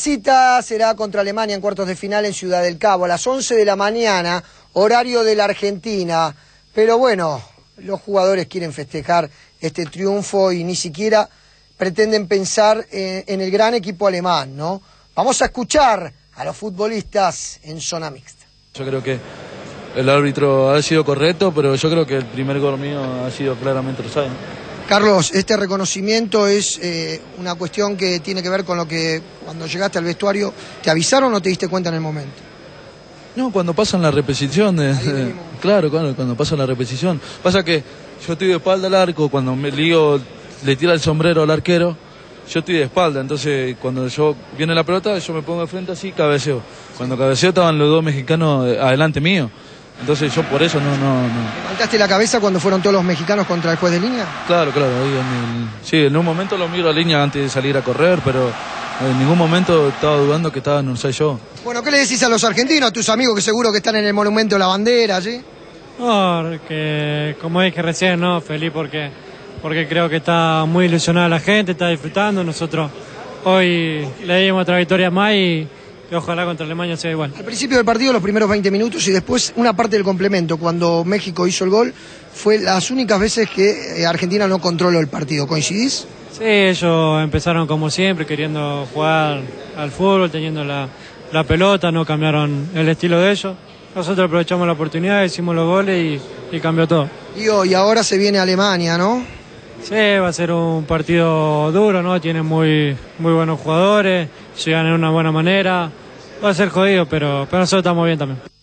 cita será contra Alemania en cuartos de final en Ciudad del Cabo a las 11 de la mañana, horario de la Argentina. Pero bueno, los jugadores quieren festejar este triunfo y ni siquiera pretenden pensar en, el gran equipo alemán, ¿no? Vamos a escuchar a los futbolistas en zona mixta. Yo creo que el árbitro ha sido correcto, pero yo creo que el primer gol mío ha sido claramente Rosario. Carlos, este reconocimiento es eh, una cuestión que tiene que ver con lo que cuando llegaste al vestuario, ¿te avisaron o te diste cuenta en el momento? No, cuando pasan la repetición, Ahí venimos. claro, claro, cuando pasan la repetición. Pasa que yo estoy de espalda al arco, cuando me lío, le tira el sombrero al arquero, yo estoy de espalda, entonces cuando yo viene la pelota, yo me pongo de frente así, cabeceo. Cuando cabeceo estaban los dos mexicanos eh, adelante mío, entonces yo por eso no, no, no. ¿Levantaste la cabeza cuando fueron todos los mexicanos contra el juez de línea? Claro, claro, ahí en el- sí, en un momento lo miro a línea antes de salir a correr, pero en ningún momento estaba dudando que estaba, no sé yo. Bueno, ¿qué le decís a los argentinos, a tus amigos que seguro que están en el monumento de la bandera, ¿sí? No, que como dije recién, no, feliz porque, porque creo que está muy ilusionada la gente, está disfrutando. Nosotros hoy le dimos otra victoria más y ojalá contra Alemania sea igual. Al principio del partido, los primeros 20 minutos y después una parte del complemento, cuando México hizo el gol, fue las únicas veces que eh, Argentina no controló el partido. ¿Coincidís? Sí, ellos empezaron como siempre, queriendo jugar al fútbol, teniendo la, la pelota, no cambiaron el estilo de ellos. Nosotros aprovechamos la oportunidad, hicimos los goles y, y cambió todo. Y, hoy, ahora se viene Alemania, ¿no? Sí, va a ser un partido duro, ¿no? Tienen muy, muy buenos jugadores, llegan en una buena manera. Va a ser jodido, pero, pero nosotros estamos bien también.